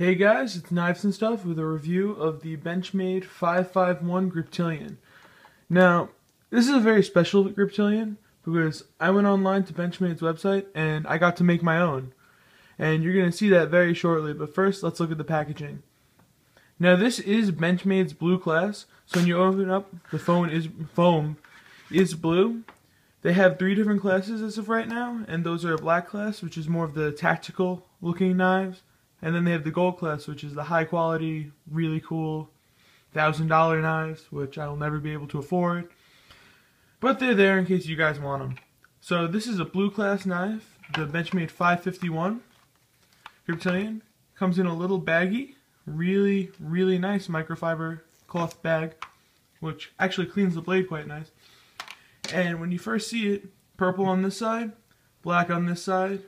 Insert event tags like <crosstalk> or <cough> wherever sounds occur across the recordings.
Hey guys, it's Knives and Stuff with a review of the Benchmade 551 Griptilian. Now, this is a very special Griptilian because I went online to Benchmade's website and I got to make my own. And you're going to see that very shortly, but first let's look at the packaging. Now this is Benchmade's blue class, so when you open up, the phone is foam is blue. They have three different classes as of right now, and those are a black class, which is more of the tactical looking knives and then they have the gold class, which is the high quality, really cool, thousand dollar knives, which I will never be able to afford. But they're there in case you guys want them. So this is a blue class knife, the Benchmade 551 Griptilian. Comes in a little baggy, really, really nice microfiber cloth bag, which actually cleans the blade quite nice. And when you first see it, purple on this side, black on this side,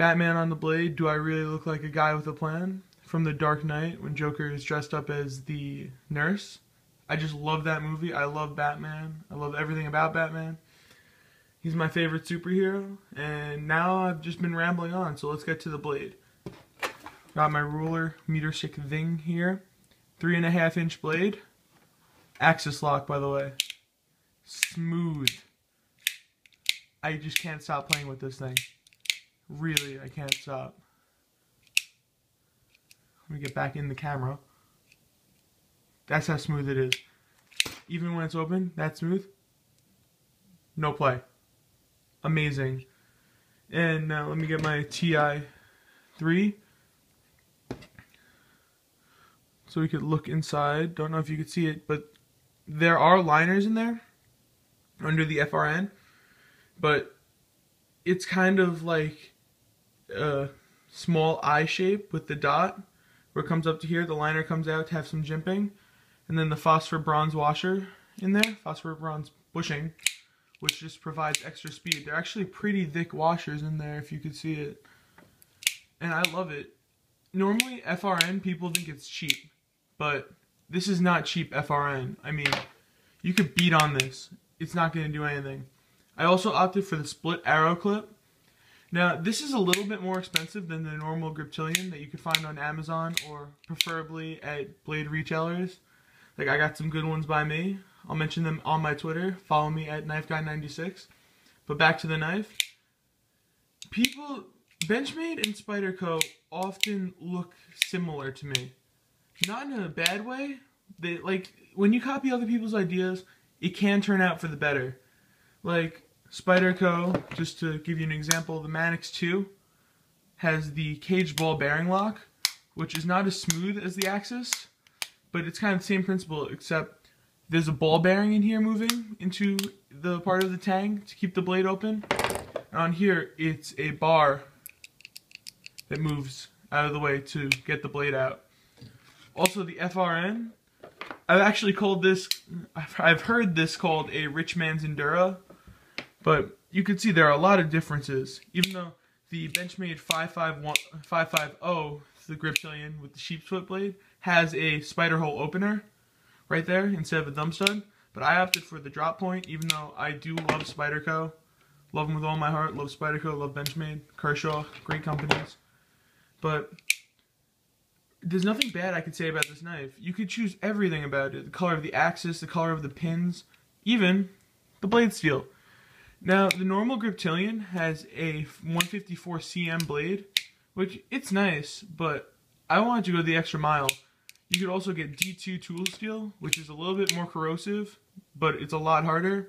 Batman on the blade, do I really look like a guy with a plan? From The Dark Knight, when Joker is dressed up as the nurse. I just love that movie. I love Batman. I love everything about Batman. He's my favorite superhero. And now I've just been rambling on, so let's get to the blade. Got my ruler meter stick thing here. Three and a half inch blade. Axis lock, by the way. Smooth. I just can't stop playing with this thing. Really, I can't stop. Let me get back in the camera. That's how smooth it is. Even when it's open, that smooth. No play. Amazing. And now let me get my TI3. So we could look inside. Don't know if you could see it, but there are liners in there under the FRN. But it's kind of like a small eye shape with the dot where it comes up to here. The liner comes out to have some jimping. And then the phosphor bronze washer in there, phosphor bronze bushing, which just provides extra speed. They're actually pretty thick washers in there if you could see it. And I love it. Normally, FRN, people think it's cheap. But this is not cheap FRN. I mean, you could beat on this. It's not going to do anything. I also opted for the split arrow clip now, this is a little bit more expensive than the normal Griptilian that you could find on Amazon or preferably at blade retailers. Like, I got some good ones by me. I'll mention them on my Twitter. Follow me at KnifeGuy96. But back to the knife. People, Benchmade and Spyderco often look similar to me. Not in a bad way. They like when you copy other people's ideas, it can turn out for the better. Like Spyderco, just to give you an example, the Manix 2 has the cage ball bearing lock, which is not as smooth as the Axis, but it's kind of the same principle, except there's a ball bearing in here moving into the part of the tang to keep the blade open. And on here, it's a bar that moves out of the way to get the blade out. Also, the FRN, I've actually called this, I've heard this called a rich man's Endura, but you can see there are a lot of differences. Even though the Benchmade 551, 550, the Griptilian with the sheep's foot blade, has a spider hole opener right there instead of a thumb stud. But I opted for the drop point, even though I do love Spyderco. Love them with all my heart. Love Spyderco, love Benchmade, Kershaw, great companies. But there's nothing bad I could say about this knife. You could choose everything about it. The color of the axis, the color of the pins, even the blade steel. Now, the normal Griptilian has a 154CM blade, which it's nice, but I wanted to go the extra mile. You could also get D2 tool steel, which is a little bit more corrosive, but it's a lot harder.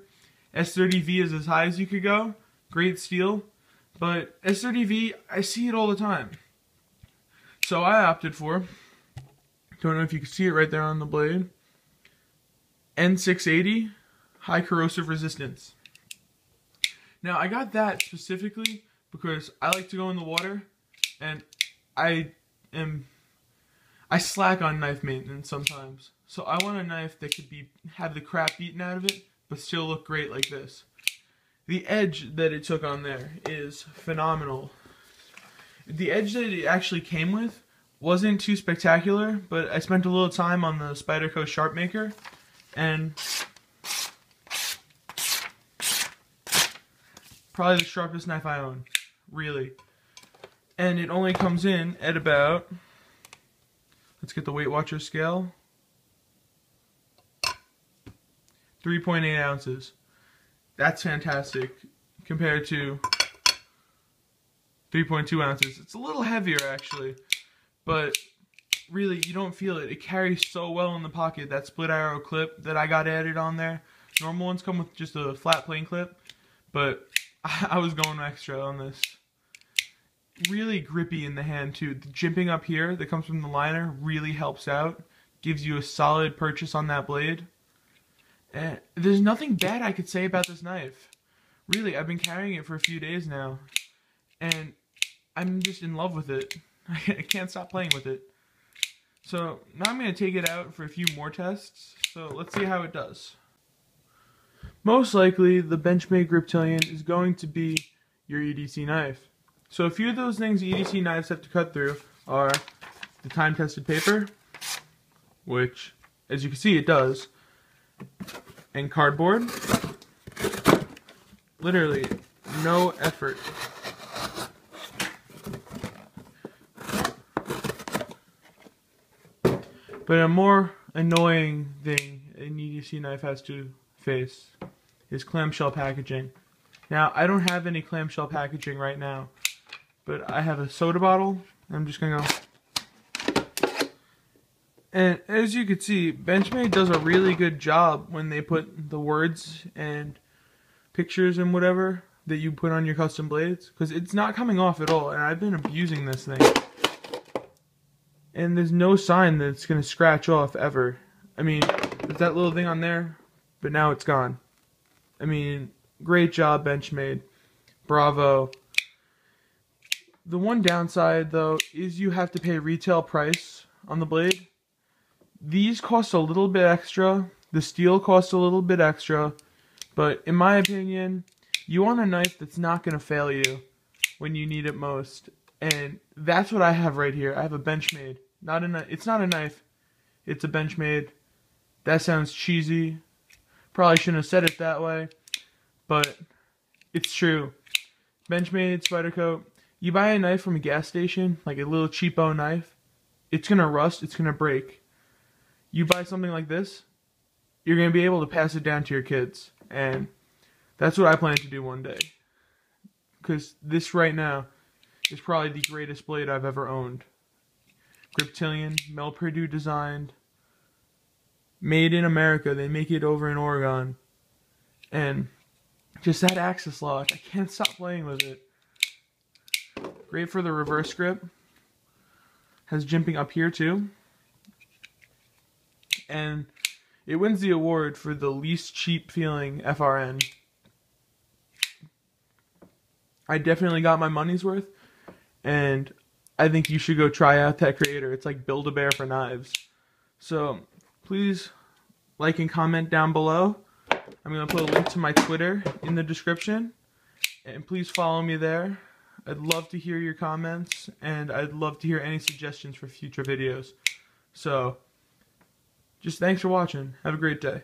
S30V is as high as you could go. Great steel. But S30V, I see it all the time. So I opted for, don't know if you can see it right there on the blade, N680, high corrosive resistance. Now, I got that specifically because I like to go in the water and I am I slack on knife maintenance sometimes. So I want a knife that could be have the crap beaten out of it but still look great like this. The edge that it took on there is phenomenal. The edge that it actually came with wasn't too spectacular, but I spent a little time on the Spyderco Sharp Maker and Probably the sharpest knife I own. Really. And it only comes in at about, let's get the Weight Watcher scale, 3.8 ounces. That's fantastic compared to 3.2 ounces. It's a little heavier actually, but really you don't feel it. It carries so well in the pocket. That split arrow clip that I got added on there. Normal ones come with just a flat plain clip, but <laughs> I was going extra on this. Really grippy in the hand too. The jimping up here that comes from the liner really helps out. Gives you a solid purchase on that blade. And there's nothing bad I could say about this knife. Really, I've been carrying it for a few days now. And I'm just in love with it. <laughs> I can't stop playing with it. So now I'm going to take it out for a few more tests. So let's see how it does. Most likely, the Benchmade Griptilian is going to be your EDC knife. So a few of those things EDC knives have to cut through are the time-tested paper, which, as you can see, it does, and cardboard. Literally, no effort. But a more annoying thing an EDC knife has to face is clamshell packaging. Now, I don't have any clamshell packaging right now, but I have a soda bottle. I'm just gonna go. And as you can see, Benchmade does a really good job when they put the words and pictures and whatever that you put on your custom blades, because it's not coming off at all, and I've been abusing this thing. And there's no sign that it's gonna scratch off ever. I mean, there's that little thing on there, but now it's gone. I mean, great job, Benchmade. Bravo. The one downside, though, is you have to pay retail price on the blade. These cost a little bit extra. The steel costs a little bit extra. But in my opinion, you want a knife that's not going to fail you when you need it most. And that's what I have right here. I have a Benchmade. Not a it's not a knife. It's a Benchmade. That sounds cheesy. Probably shouldn't have said it that way, but it's true. Benchmade Spyderco. You buy a knife from a gas station, like a little cheapo knife, it's gonna rust, it's gonna break. You buy something like this, you're gonna be able to pass it down to your kids, and that's what I plan to do one day. Because this right now is probably the greatest blade I've ever owned. Griptilian, Mel Pardue designed made in America. They make it over in Oregon. And just that axis lock, I can't stop playing with it. Great for the reverse grip. Has jimping up here too. And it wins the award for the least cheap feeling FRN. I definitely got my money's worth. And I think you should go try out that creator. It's like Build-A-Bear for knives. So please like and comment down below. I'm going to put a link to my Twitter in the description. And please follow me there. I'd love to hear your comments, and I'd love to hear any suggestions for future videos. So, just thanks for watching. Have a great day.